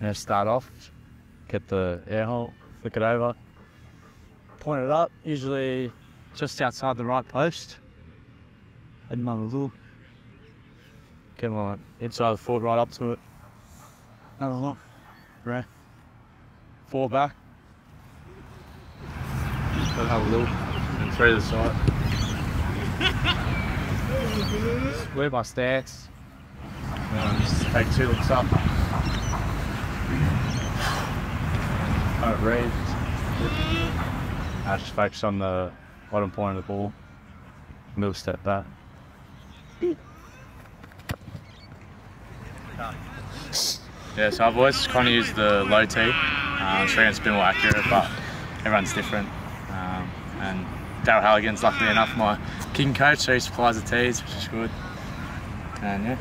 And start off, get the air hole, flick it over, point it up, usually just outside the right post. And another look. Get my inside the forward right up to it. Another look. Right. Four back. Have a look. And three to the side. Where my stance. Um, just take two looks up. Don't read. I just focus on the bottom point of the ball. Middle step back. Yeah, so I've always kind of used the low tee. Uh, so it's been more accurate, but everyone's different. Um, and Daryl Halligan's luckily enough my kicking coach, so he supplies the tees, which is good. And yeah.